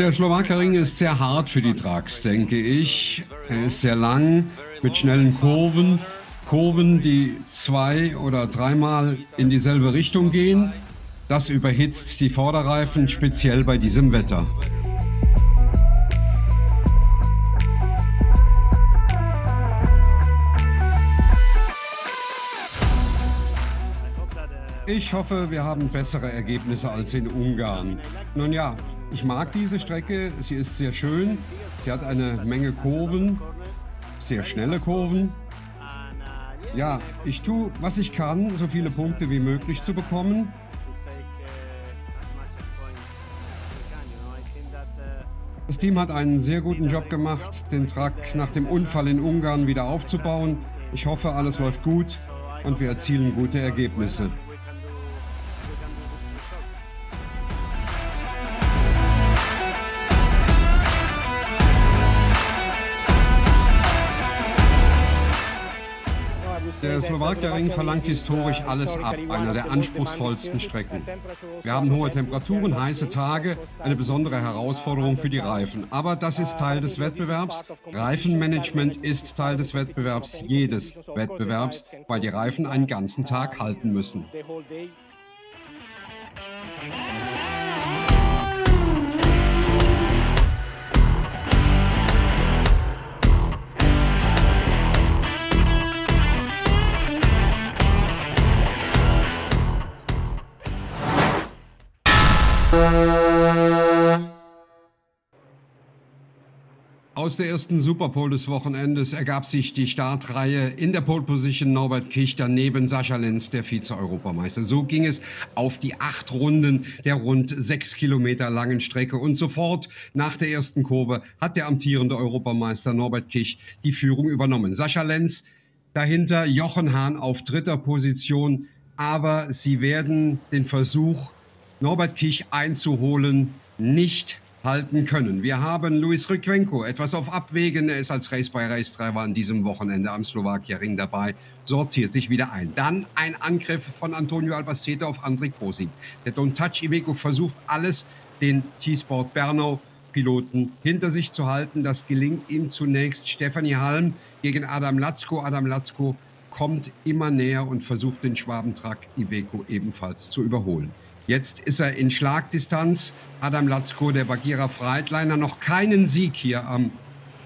Der Slowakerring ist sehr hart für die Trucks, denke ich. Er ist sehr lang, mit schnellen Kurven. Kurven, die zwei oder dreimal in dieselbe Richtung gehen. Das überhitzt die Vorderreifen, speziell bei diesem Wetter. Ich hoffe, wir haben bessere Ergebnisse als in Ungarn. Nun ja, ich mag diese Strecke. Sie ist sehr schön. Sie hat eine Menge Kurven, sehr schnelle Kurven. Ja, ich tue, was ich kann, so viele Punkte wie möglich zu bekommen. Das Team hat einen sehr guten Job gemacht, den Truck nach dem Unfall in Ungarn wieder aufzubauen. Ich hoffe, alles läuft gut und wir erzielen gute Ergebnisse. Slowakia-Ring verlangt historisch alles ab, einer der anspruchsvollsten Strecken. Wir haben hohe Temperaturen, heiße Tage, eine besondere Herausforderung für die Reifen. Aber das ist Teil des Wettbewerbs. Reifenmanagement ist Teil des Wettbewerbs, jedes Wettbewerbs, weil die Reifen einen ganzen Tag halten müssen. Aus der ersten Superpole des Wochenendes ergab sich die Startreihe in der Pole Position Norbert Kichter neben Sascha Lenz, der Vize-Europameister. So ging es auf die acht Runden der rund sechs Kilometer langen Strecke und sofort nach der ersten Kurve hat der amtierende Europameister Norbert Kich die Führung übernommen. Sascha Lenz dahinter Jochen Hahn auf dritter Position, aber sie werden den Versuch, Norbert Kich einzuholen, nicht halten können. Wir haben Luis Rykwenko etwas auf Abwägen. Er ist als Race by Race Driver an diesem Wochenende am Slowakia Ring dabei, sortiert sich wieder ein. Dann ein Angriff von Antonio Albacete auf André Kosin. Der Don't Touch Iveco versucht alles, den T-Sport Bernau Piloten hinter sich zu halten. Das gelingt ihm zunächst. Stefanie Halm gegen Adam Latzko. Adam Latzko kommt immer näher und versucht den Schwabentrag Iveco ebenfalls zu überholen. Jetzt ist er in Schlagdistanz. Adam Latzko, der Bagheera Freightliner, noch keinen Sieg hier am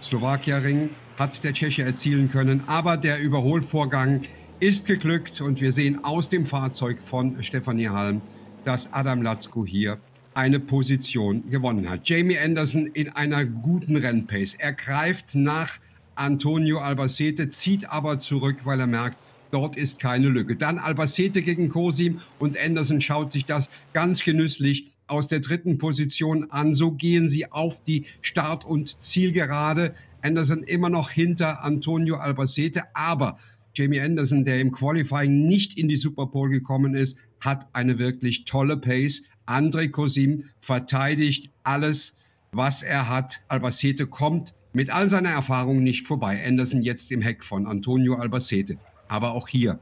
Slowakia-Ring hat der Tscheche erzielen können. Aber der Überholvorgang ist geglückt und wir sehen aus dem Fahrzeug von Stefanie Halm, dass Adam Latzko hier eine Position gewonnen hat. Jamie Anderson in einer guten Rennpace. Er greift nach Antonio Albacete, zieht aber zurück, weil er merkt, Dort ist keine Lücke. Dann Albacete gegen Kosim und Anderson schaut sich das ganz genüsslich aus der dritten Position an. So gehen sie auf die Start- und Zielgerade. Anderson immer noch hinter Antonio Albacete, aber Jamie Anderson, der im Qualifying nicht in die Super Bowl gekommen ist, hat eine wirklich tolle Pace. André Kosim verteidigt alles, was er hat. Albacete kommt mit all seiner Erfahrung nicht vorbei. Anderson jetzt im Heck von Antonio Albacete. Aber auch hier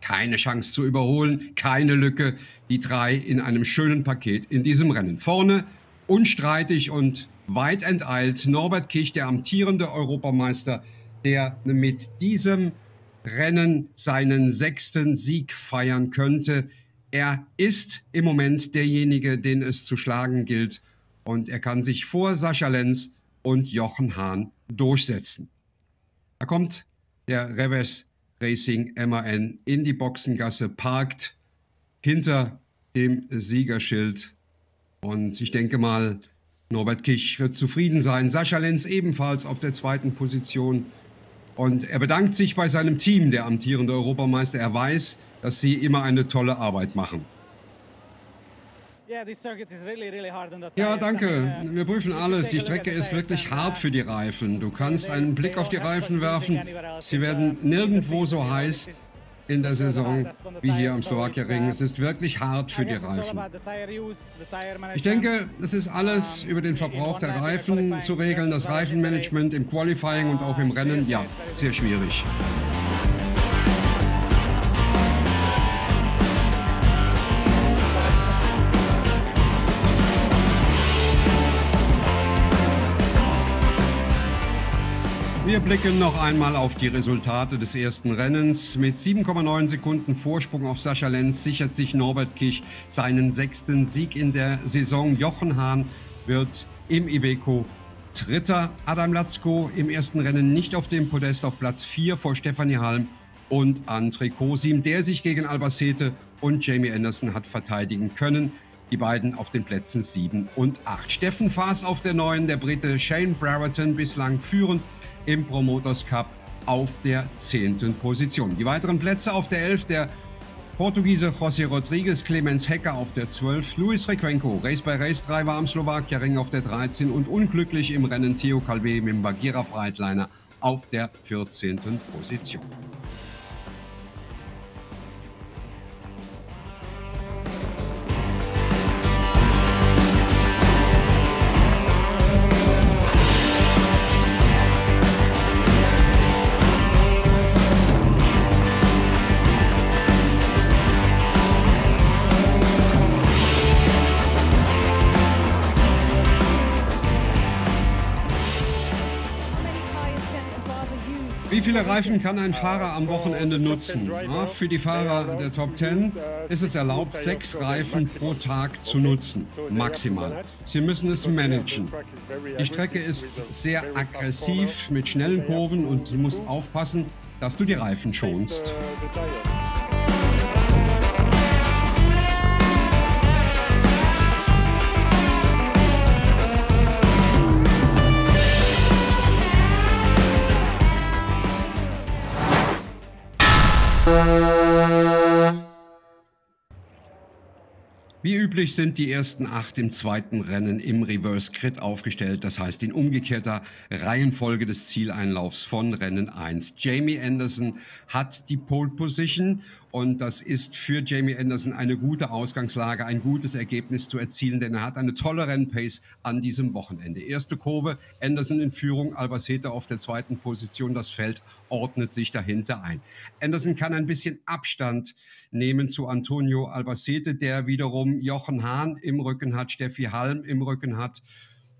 keine Chance zu überholen, keine Lücke. Die drei in einem schönen Paket in diesem Rennen. Vorne unstreitig und weit enteilt Norbert Kich, der amtierende Europameister, der mit diesem Rennen seinen sechsten Sieg feiern könnte. Er ist im Moment derjenige, den es zu schlagen gilt. Und er kann sich vor Sascha Lenz und Jochen Hahn durchsetzen. Da kommt der Reves Racing MAN in die Boxengasse, parkt hinter dem Siegerschild. Und ich denke mal, Norbert Kisch wird zufrieden sein. Sascha Lenz ebenfalls auf der zweiten Position. Und er bedankt sich bei seinem Team, der amtierende Europameister. Er weiß, dass sie immer eine tolle Arbeit machen. Ja, danke. Uh, Wir prüfen alles. Die Strecke ist wirklich hart uh, für die Reifen. Du kannst einen Blick auf die Reifen werfen. Sie werden nirgendwo so heiß in der Saison wie hier am Slowakia Ring. Es ist wirklich hart für die Reifen. Ich denke, es ist alles über den Verbrauch der Reifen zu regeln. Das Reifenmanagement im Qualifying und auch im Rennen, ja, sehr schwierig. Wir blicken noch einmal auf die Resultate des ersten Rennens. Mit 7,9 Sekunden Vorsprung auf Sascha Lenz sichert sich Norbert Kisch seinen sechsten Sieg in der Saison. Jochen Hahn wird im Iveco Dritter. Adam Latzko im ersten Rennen nicht auf dem Podest auf Platz 4 vor Stefanie Halm und André Kosim, der sich gegen Albacete und Jamie Anderson hat verteidigen können. Die beiden auf den Plätzen 7 und 8. Steffen Faas auf der 9, der Brite Shane Brereton bislang führend im Promoters Cup auf der 10. Position. Die weiteren Plätze auf der 11 der Portugiese José Rodriguez, Clemens Hecker auf der 12, Luis Requenco, Race by Race Driver am Slowakia-Ring auf der 13 und unglücklich im Rennen Theo Calvé mit dem Bagira Freightliner auf der 14. Position. Viele Reifen kann ein Fahrer am Wochenende nutzen? Ja, für die Fahrer der Top 10 ist es erlaubt, sechs Reifen pro Tag zu nutzen, maximal. Sie müssen es managen. Die Strecke ist sehr aggressiv mit schnellen Kurven und du musst aufpassen, dass du die Reifen schonst. Wie üblich sind die ersten acht im zweiten Rennen im Reverse Crit aufgestellt, das heißt in umgekehrter Reihenfolge des Zieleinlaufs von Rennen 1. Jamie Anderson hat die Pole Position und das ist für Jamie Anderson eine gute Ausgangslage, ein gutes Ergebnis zu erzielen, denn er hat eine tolle Rennpace an diesem Wochenende. Erste Kurve, Anderson in Führung, Albacete auf der zweiten Position. Das Feld ordnet sich dahinter ein. Anderson kann ein bisschen Abstand nehmen zu Antonio Albacete, der wiederum Jochen Hahn im Rücken hat, Steffi Halm im Rücken hat.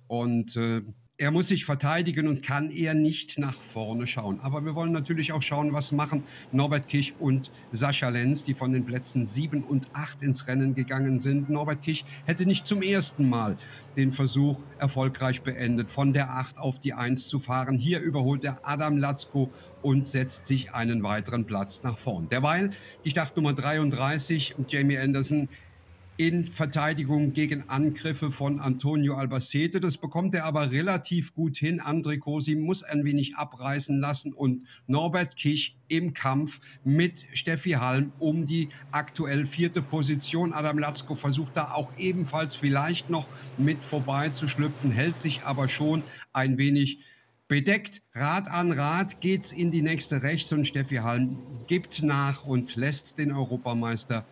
Und äh, er muss sich verteidigen und kann eher nicht nach vorne schauen. Aber wir wollen natürlich auch schauen, was machen Norbert Kich und Sascha Lenz, die von den Plätzen 7 und 8 ins Rennen gegangen sind. Norbert Kich hätte nicht zum ersten Mal den Versuch erfolgreich beendet, von der 8 auf die 1 zu fahren. Hier überholt er Adam Latzko und setzt sich einen weiteren Platz nach vorn. Derweil die Startnummer 33, Jamie Anderson, in Verteidigung gegen Angriffe von Antonio Albacete. Das bekommt er aber relativ gut hin. André Cosi muss ein wenig abreißen lassen und Norbert Kich im Kampf mit Steffi Halm um die aktuell vierte Position. Adam Latzko versucht da auch ebenfalls vielleicht noch mit vorbeizuschlüpfen, hält sich aber schon ein wenig bedeckt. Rad an Rad geht's in die nächste Rechts und Steffi Halm gibt nach und lässt den Europameister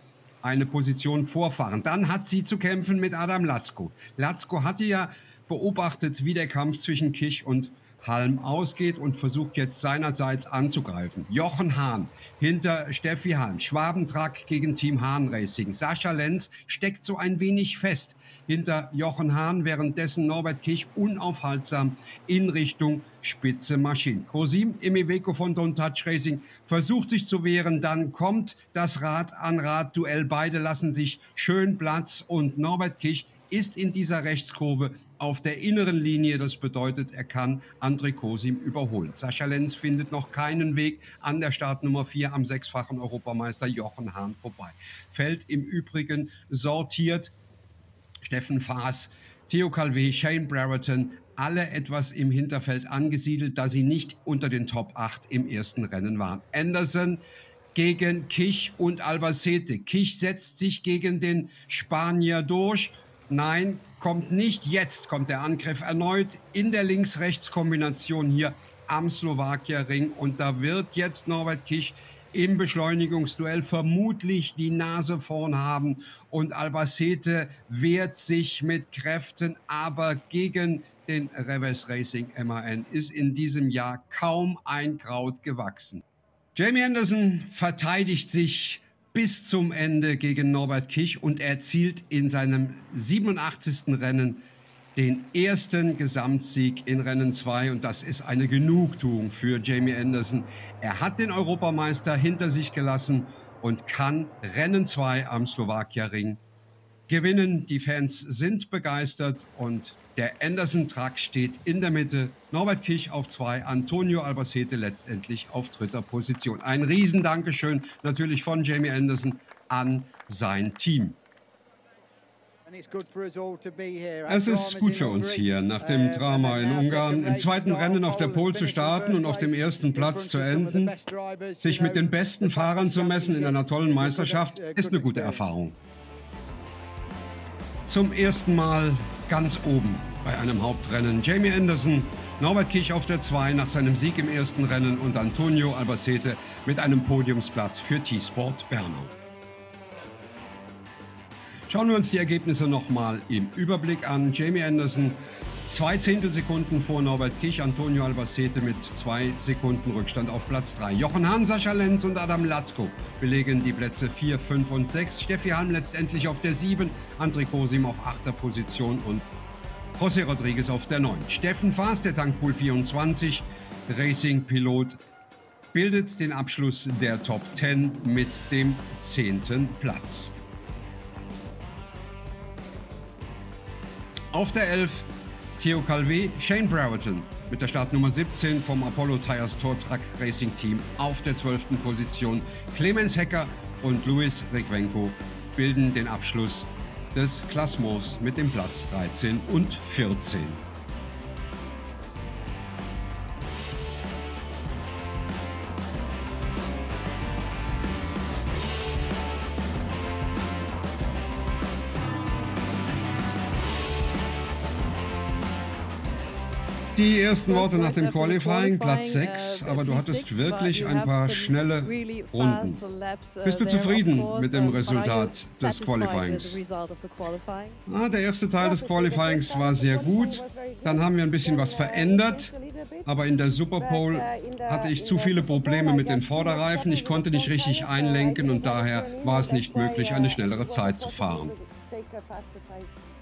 eine Position vorfahren. Dann hat sie zu kämpfen mit Adam Latzko. Latzko hatte ja beobachtet, wie der Kampf zwischen Kich und Halm ausgeht und versucht jetzt seinerseits anzugreifen. Jochen Hahn hinter Steffi Halm, Schwabentrack gegen Team Hahn Racing. Sascha Lenz steckt so ein wenig fest hinter Jochen Hahn, währenddessen Norbert Kich unaufhaltsam in Richtung Spitze Maschinen. Cosim im Iveco von Don't Touch Racing versucht sich zu wehren, dann kommt das Rad an Rad Duell. Beide lassen sich schön Platz und Norbert Kich ist in dieser Rechtskurve auf der inneren Linie. Das bedeutet, er kann André Kosim überholen. Sascha Lenz findet noch keinen Weg an der Startnummer 4 am sechsfachen Europameister Jochen Hahn vorbei. Fällt im Übrigen sortiert Steffen Faas, Theo Calvé, Shane Brereton, alle etwas im Hinterfeld angesiedelt, da sie nicht unter den Top 8 im ersten Rennen waren. Anderson gegen Kich und Albacete. Kich setzt sich gegen den Spanier durch Nein, kommt nicht. Jetzt kommt der Angriff erneut in der Links-Rechts-Kombination hier am Slowakia-Ring. Und da wird jetzt Norbert Kisch im Beschleunigungsduell vermutlich die Nase vorn haben. Und Albacete wehrt sich mit Kräften, aber gegen den Reves Racing MAN ist in diesem Jahr kaum ein Kraut gewachsen. Jamie Anderson verteidigt sich bis zum Ende gegen Norbert Kich und erzielt in seinem 87. Rennen den ersten Gesamtsieg in Rennen 2 und das ist eine Genugtuung für Jamie Anderson. Er hat den Europameister hinter sich gelassen und kann Rennen 2 am Slowakia-Ring gewinnen. Die Fans sind begeistert und der Anderson-Truck steht in der Mitte. Norbert Kich auf zwei, Antonio Albacete letztendlich auf dritter Position. Ein Riesendankeschön natürlich von Jamie Anderson an sein Team. Es ist gut für uns hier, nach dem Drama in Ungarn, im zweiten Rennen auf der Pole zu starten und auf dem ersten Platz zu enden. Sich mit den besten Fahrern zu messen in einer tollen Meisterschaft ist eine gute Erfahrung. Zum ersten Mal ganz oben bei einem Hauptrennen. Jamie Anderson, Norbert Kich auf der 2 nach seinem Sieg im ersten Rennen und Antonio Albacete mit einem Podiumsplatz für T-Sport Bernau. Schauen wir uns die Ergebnisse nochmal im Überblick an. Jamie Anderson zwei Zehntelsekunden vor Norbert Kich, Antonio Albacete mit zwei Sekunden Rückstand auf Platz 3. Jochen Hahn, Sascha Lenz und Adam Latzko belegen die Plätze 4, 5 und 6. Steffi Halm letztendlich auf der 7, André Kosim auf 8. Position und José Rodriguez auf der 9. Steffen Faas, der Tankpool 24, Racing-Pilot, bildet den Abschluss der Top 10 mit dem 10. Platz. Auf der 11 Theo Calvé, Shane Brereton mit der Startnummer 17 vom Apollo Tires Tour Truck Racing Team auf der 12. Position. Clemens Hecker und Luis Requenco bilden den Abschluss des Klassements mit dem Platz 13 und 14. Die ersten Worte nach dem Qualifying, Platz 6, uh, aber du hattest wirklich ein paar schnelle Runden. Uh, Bist du zufrieden mit dem Resultat des Qualifyings? Ah, der erste Teil des Qualifyings war sehr gut. Dann haben wir ein bisschen was verändert. Aber in der Superpole uh, hatte ich zu viele Probleme mit den Vorderreifen. Ich konnte nicht richtig einlenken und daher war es nicht möglich, eine schnellere Zeit zu fahren.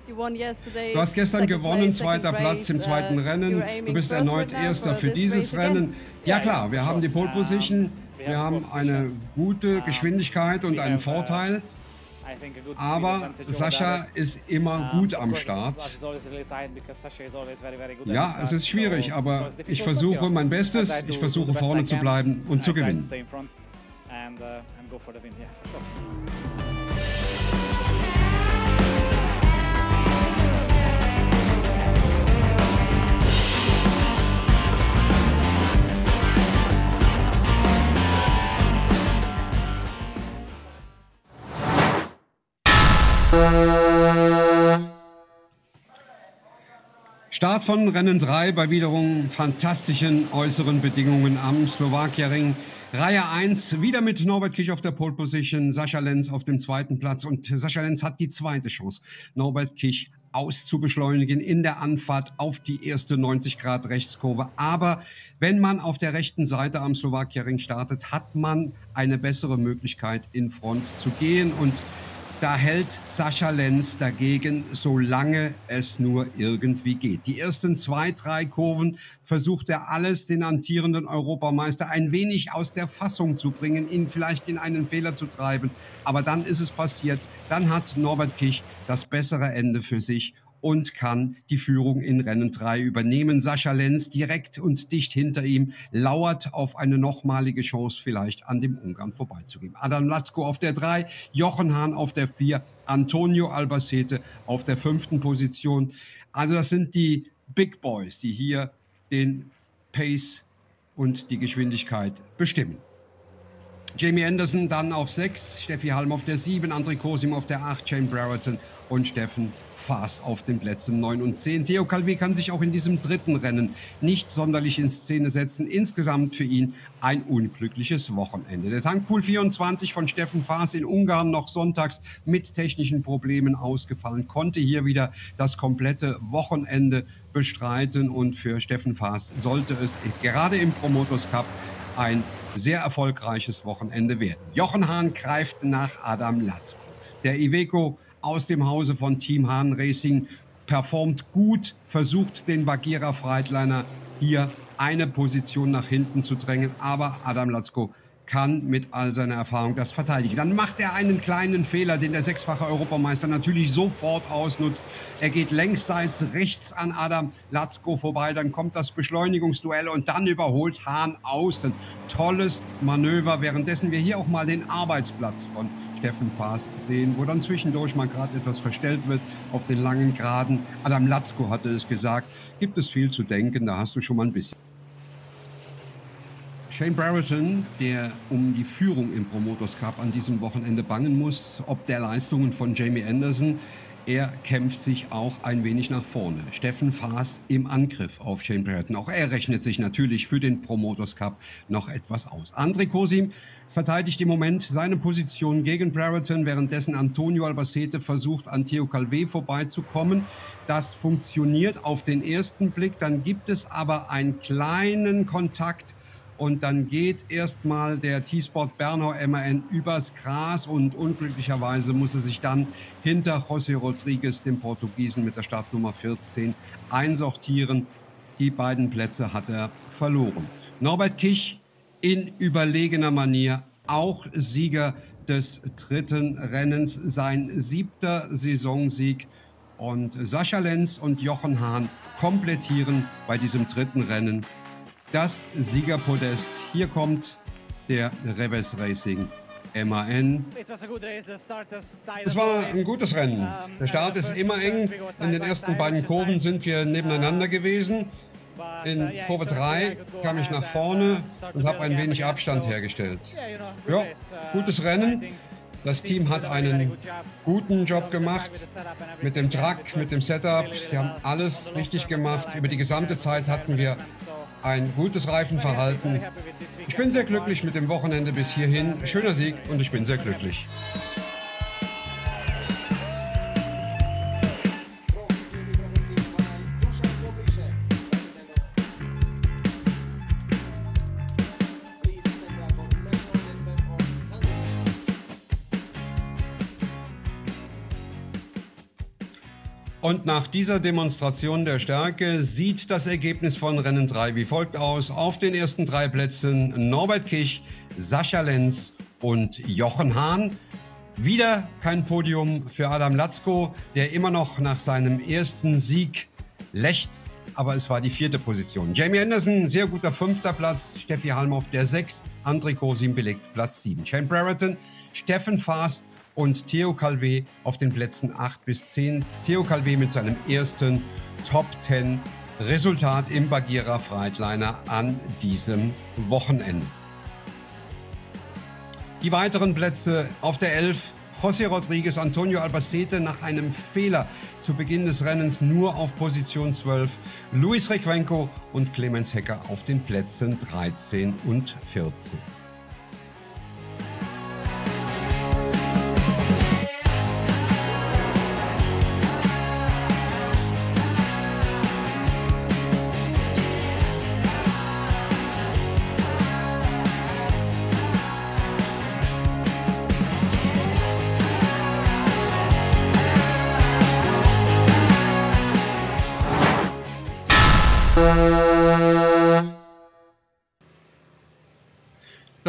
Du hast gestern gewonnen, zweiter Platz im zweiten uh, Rennen. Du bist erneut Erster für dieses Rennen. Ja klar, wir haben die Pole Position, wir haben eine gute Geschwindigkeit und einen Vorteil. Aber Sascha ist immer gut am Start. Ja, es ist schwierig, aber ich versuche mein Bestes, ich versuche vorne zu bleiben und zu gewinnen. Start von Rennen 3 bei wiederum fantastischen äußeren Bedingungen am Slowakia-Ring. Reihe 1 wieder mit Norbert Kich auf der Pole Position, Sascha Lenz auf dem zweiten Platz und Sascha Lenz hat die zweite Chance, Norbert Kich auszubeschleunigen in der Anfahrt auf die erste 90 Grad Rechtskurve. Aber wenn man auf der rechten Seite am Slowakia-Ring startet, hat man eine bessere Möglichkeit in Front zu gehen und da hält Sascha Lenz dagegen, solange es nur irgendwie geht. Die ersten zwei, drei Kurven versucht er alles, den antierenden Europameister ein wenig aus der Fassung zu bringen, ihn vielleicht in einen Fehler zu treiben. Aber dann ist es passiert. Dann hat Norbert Kich das bessere Ende für sich und kann die Führung in Rennen 3 übernehmen. Sascha Lenz direkt und dicht hinter ihm lauert auf eine nochmalige Chance vielleicht an dem Ungarn vorbeizugehen. Adam Latzko auf der 3, Jochen Hahn auf der 4, Antonio Albacete auf der fünften Position. Also das sind die Big Boys, die hier den Pace und die Geschwindigkeit bestimmen. Jamie Anderson dann auf 6, Steffi Halm auf der 7, André Kosim auf der 8, Jane Brereton und Steffen Faas auf den Plätzen 9 und 10. Theo Calvi kann sich auch in diesem dritten Rennen nicht sonderlich in Szene setzen. Insgesamt für ihn ein unglückliches Wochenende. Der Tankpool 24 von Steffen Faas in Ungarn noch sonntags mit technischen Problemen ausgefallen, konnte hier wieder das komplette Wochenende bestreiten und für Steffen Faas sollte es gerade im Promoters Cup ein sehr erfolgreiches Wochenende werden. Jochen Hahn greift nach Adam Latzko. Der Iveco aus dem Hause von Team Hahn Racing performt gut, versucht den Bagheera Freightliner hier eine Position nach hinten zu drängen, aber Adam Latzko kann mit all seiner Erfahrung das verteidigen. Dann macht er einen kleinen Fehler, den der sechsfache Europameister natürlich sofort ausnutzt. Er geht längsseits rechts an Adam Latzko vorbei, dann kommt das Beschleunigungsduell und dann überholt Hahn außen. Tolles Manöver, währenddessen wir hier auch mal den Arbeitsplatz von Steffen Faas sehen, wo dann zwischendurch mal gerade etwas verstellt wird auf den langen Graden. Adam Latzko hatte es gesagt, gibt es viel zu denken, da hast du schon mal ein bisschen. Shane Brereton, der um die Führung im Promoters Cup an diesem Wochenende bangen muss, ob der Leistungen von Jamie Anderson, er kämpft sich auch ein wenig nach vorne. Steffen Faas im Angriff auf Shane Brereton. Auch er rechnet sich natürlich für den Promoters Cup noch etwas aus. André Kosim verteidigt im Moment seine Position gegen Brereton, währenddessen Antonio Albacete versucht, an Theo Calvé vorbeizukommen. Das funktioniert auf den ersten Blick. Dann gibt es aber einen kleinen Kontakt und dann geht erstmal der T-Sport Bernau MAN übers Gras und unglücklicherweise muss er sich dann hinter José Rodriguez, dem Portugiesen mit der Startnummer 14, einsortieren. Die beiden Plätze hat er verloren. Norbert Kich in überlegener Manier auch Sieger des dritten Rennens, sein siebter Saisonsieg. Und Sascha Lenz und Jochen Hahn komplettieren bei diesem dritten Rennen das Siegerpodest. Hier kommt der Reves Racing MAN. Es war ein gutes Rennen. Der Start ist immer eng. In den ersten beiden Kurven sind wir nebeneinander gewesen. In Kurve 3 kam ich nach vorne und habe ein wenig Abstand hergestellt. Ja, gutes Rennen. Das Team hat einen guten Job gemacht mit dem Truck, mit dem Setup. Sie haben alles richtig gemacht. Über die gesamte Zeit hatten wir ein gutes Reifenverhalten. Ich bin sehr glücklich mit dem Wochenende bis hierhin. Schöner Sieg und ich bin sehr glücklich. Und nach dieser Demonstration der Stärke sieht das Ergebnis von Rennen 3 wie folgt aus. Auf den ersten drei Plätzen Norbert Kich, Sascha Lenz und Jochen Hahn. Wieder kein Podium für Adam Latzko, der immer noch nach seinem ersten Sieg lächzt, aber es war die vierte Position. Jamie Anderson, sehr guter fünfter Platz, Steffi Halmhoff der sechs, André Kosim belegt Platz sieben. Shane Brereton, Steffen Faas und Theo Calvé auf den Plätzen 8 bis 10. Theo Calvé mit seinem ersten Top 10 Resultat im Bagheera Freightliner an diesem Wochenende. Die weiteren Plätze auf der 11 José Rodriguez, Antonio Albacete nach einem Fehler zu Beginn des Rennens nur auf Position 12, Luis Requenco und Clemens Hecker auf den Plätzen 13 und 14.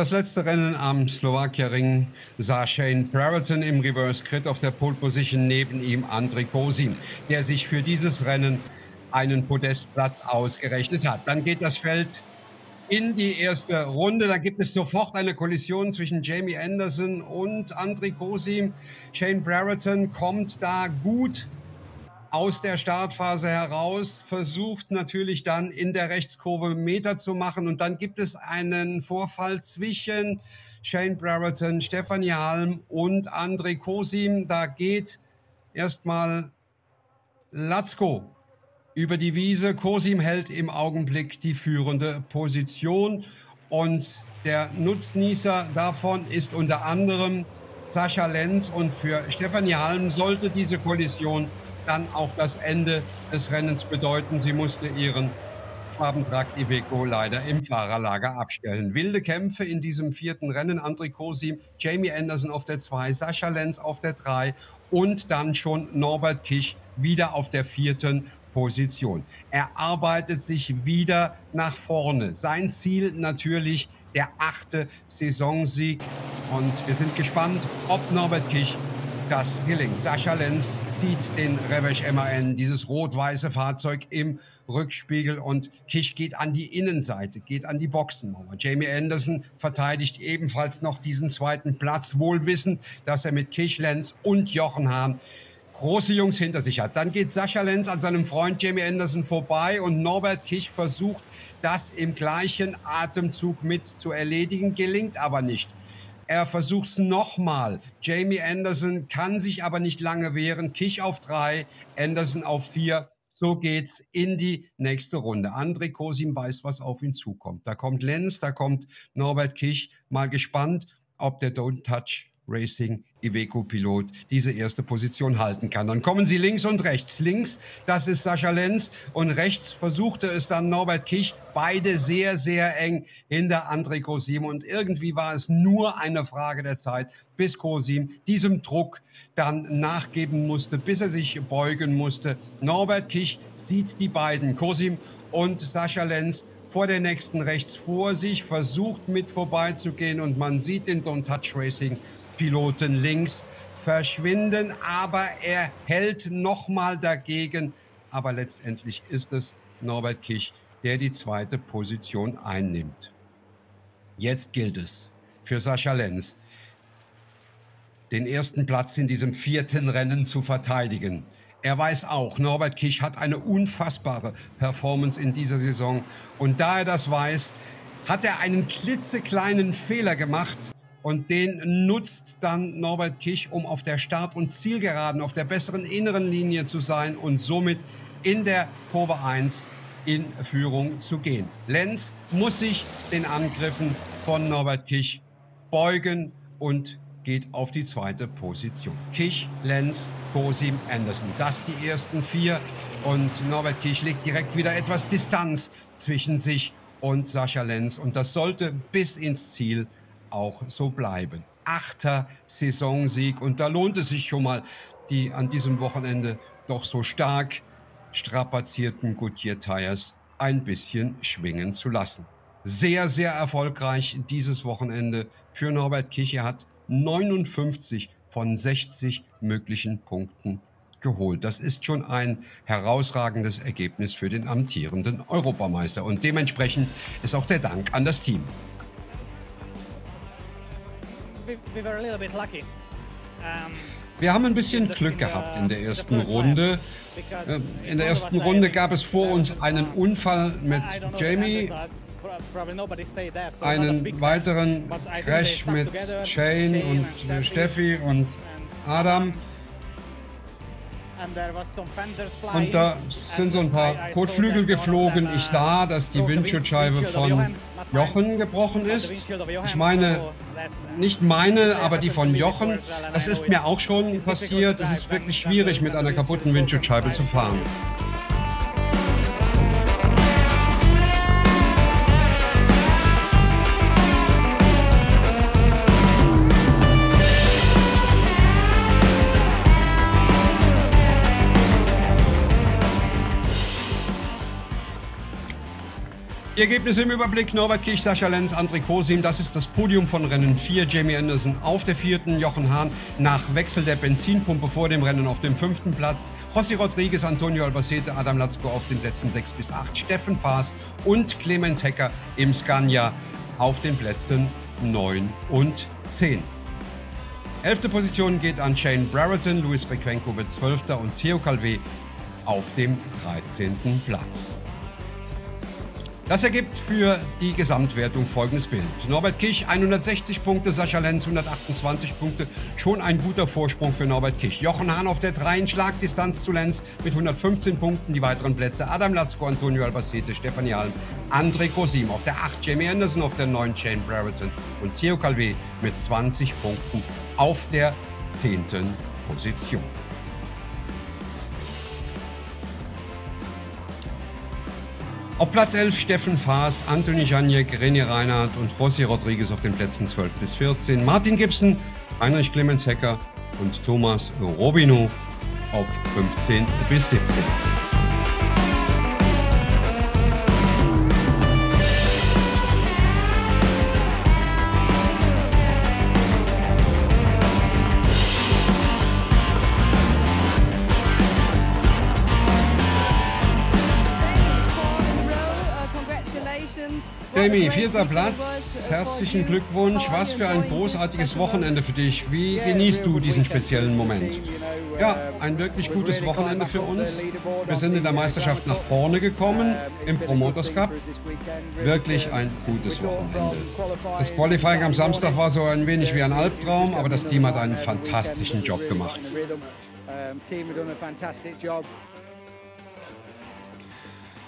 Das letzte Rennen am Slowakia-Ring sah Shane Brereton im Reverse Crit auf der Pole Position neben ihm André Kosim, der sich für dieses Rennen einen Podestplatz ausgerechnet hat. Dann geht das Feld in die erste Runde. Da gibt es sofort eine Kollision zwischen Jamie Anderson und André Kosim. Shane Brereton kommt da gut aus der Startphase heraus, versucht natürlich dann in der Rechtskurve Meter zu machen. Und dann gibt es einen Vorfall zwischen Shane Brereton, Stefanie Halm und André Kosim. Da geht erstmal Latzko über die Wiese. Kosim hält im Augenblick die führende Position. Und der Nutznießer davon ist unter anderem Sascha Lenz. Und für Stefanie Halm sollte diese Kollision dann auch das Ende des Rennens bedeuten. Sie musste ihren Farbentrakt Iveco leider im Fahrerlager abstellen. Wilde Kämpfe in diesem vierten Rennen. André Kosim, Jamie Anderson auf der 2, Sascha Lenz auf der 3 und dann schon Norbert Kisch wieder auf der vierten Position. Er arbeitet sich wieder nach vorne. Sein Ziel natürlich der achte Saisonsieg. Und wir sind gespannt, ob Norbert Kich das gelingt. Sascha Lenz sieht den Revesh MAN, dieses rot-weiße Fahrzeug im Rückspiegel und Kich geht an die Innenseite, geht an die Boxenmauer. Jamie Anderson verteidigt ebenfalls noch diesen zweiten Platz, wohl wissend, dass er mit Kich Lenz und Jochen Hahn große Jungs hinter sich hat. Dann geht Sascha Lenz an seinem Freund Jamie Anderson vorbei und Norbert Kich versucht, das im gleichen Atemzug mit zu erledigen, gelingt aber nicht. Er versucht nochmal. Jamie Anderson kann sich aber nicht lange wehren. Kich auf drei, Anderson auf vier. So geht's in die nächste Runde. André Kosim weiß, was auf ihn zukommt. Da kommt Lenz, da kommt Norbert Kich. Mal gespannt, ob der Don't Touch Racing Iveco-Pilot diese erste Position halten kann. Dann kommen sie links und rechts. Links, das ist Sascha Lenz und rechts versuchte es dann Norbert Kich. Beide sehr, sehr eng hinter André Kosim und irgendwie war es nur eine Frage der Zeit, bis Kosim diesem Druck dann nachgeben musste, bis er sich beugen musste. Norbert Kich sieht die beiden, Kosim und Sascha Lenz, vor der nächsten rechts vor sich, versucht mit vorbeizugehen und man sieht den Don't Touch Racing Piloten links verschwinden, aber er hält nochmal dagegen. Aber letztendlich ist es Norbert Kich, der die zweite Position einnimmt. Jetzt gilt es für Sascha Lenz, den ersten Platz in diesem vierten Rennen zu verteidigen. Er weiß auch, Norbert Kich hat eine unfassbare Performance in dieser Saison. Und da er das weiß, hat er einen klitzekleinen Fehler gemacht, und den nutzt dann Norbert Kich, um auf der Start- und Zielgeraden, auf der besseren inneren Linie zu sein und somit in der Kurve 1 in Führung zu gehen. Lenz muss sich den Angriffen von Norbert Kich beugen und geht auf die zweite Position. Kich, Lenz, Kosim, Anderson. Das die ersten vier. Und Norbert Kich legt direkt wieder etwas Distanz zwischen sich und Sascha Lenz. Und das sollte bis ins Ziel auch so bleiben. Achter Saisonsieg und da lohnt es sich schon mal, die an diesem Wochenende doch so stark strapazierten Goodyear Tires ein bisschen schwingen zu lassen. Sehr, sehr erfolgreich dieses Wochenende für Norbert Kich. Er hat 59 von 60 möglichen Punkten geholt. Das ist schon ein herausragendes Ergebnis für den amtierenden Europameister. Und dementsprechend ist auch der Dank an das Team wir haben ein bisschen Glück gehabt in der ersten Runde. Äh, in der ersten Runde gab es vor uns einen Unfall mit Jamie, einen weiteren Crash mit Shane und Steffi und Adam. Und da sind so ein paar Kotflügel geflogen. Ich sah, dass die Windschutzscheibe von Jochen gebrochen ist. Ich meine, nicht meine, aber die von Jochen. Das ist mir auch schon passiert. Es ist wirklich schwierig, mit einer kaputten Windschutzscheibe zu fahren. Die Ergebnisse im Überblick: Norbert Kich, Sascha Lenz, André Kosim. Das ist das Podium von Rennen 4. Jamie Anderson auf der vierten, Jochen Hahn nach Wechsel der Benzinpumpe vor dem Rennen auf dem fünften Platz. José Rodriguez, Antonio Albacete, Adam Latzko auf den Plätzen 6 bis 8, Steffen Faas und Clemens Hecker im Scania auf den Plätzen 9 und 10. Elfte Position geht an Shane Brereton, Luis Frequenco wird Zwölfter und Theo Calvé auf dem 13. Platz. Das ergibt für die Gesamtwertung folgendes Bild. Norbert Kich 160 Punkte, Sascha Lenz 128 Punkte. Schon ein guter Vorsprung für Norbert Kich. Jochen Hahn auf der 3 in Schlagdistanz zu Lenz mit 115 Punkten. Die weiteren Plätze Adam Latzko, Antonio Albacete, Stefanie Alm, André Kosim auf der 8, Jamie Anderson auf der 9, Shane Brereton und Theo Calvé mit 20 Punkten auf der 10. Position. Auf Platz 11 Steffen Faas, Anthony Janiek, René Reinhardt und Rossi Rodriguez auf den Plätzen 12 bis 14. Martin Gibson, Heinrich Clemens Hecker und Thomas Robino auf 15 bis 17. Jamie, vierter Platz. Herzlichen Glückwunsch. Was für ein großartiges Wochenende für dich. Wie genießt du diesen speziellen Moment? Ja, ein wirklich gutes Wochenende für uns. Wir sind in der Meisterschaft nach vorne gekommen im Promoters Cup. Wirklich ein gutes Wochenende. Das Qualifying am Samstag war so ein wenig wie ein Albtraum, aber das Team hat einen fantastischen Job gemacht.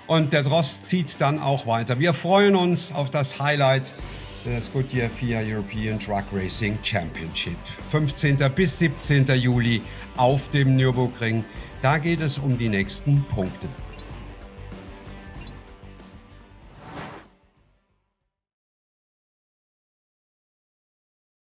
Und der Drost zieht dann auch weiter. Wir freuen uns auf das Highlight des Goodyear FIA European Truck Racing Championship. 15. bis 17. Juli auf dem Nürburgring. Da geht es um die nächsten Punkte.